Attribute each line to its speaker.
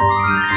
Speaker 1: Bye.